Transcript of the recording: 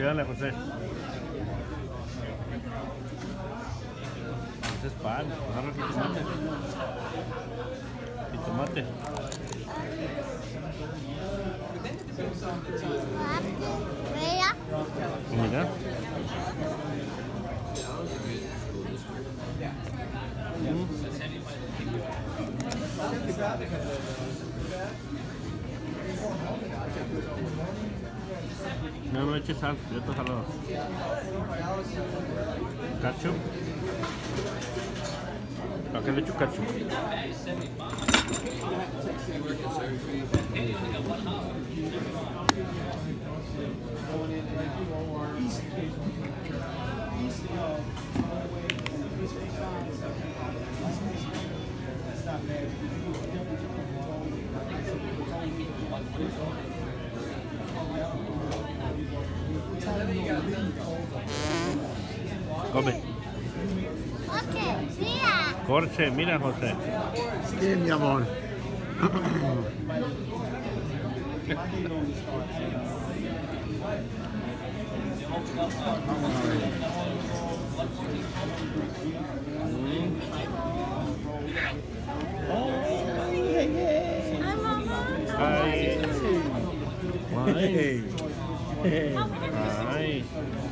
Quédale, José. Ese es pan. Agarra el jitomate. Jitomate. Mira, Mira. No, no eches sal, yo te jalo. Ketchup. ¿Para qué le echo ketchup? Come. ok, mira. Mira José. Sí, mi amor. Vamos a ver. Ay, mamá. Ay. Ay. 哎。哎。哎。